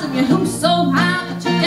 la la la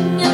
Señor.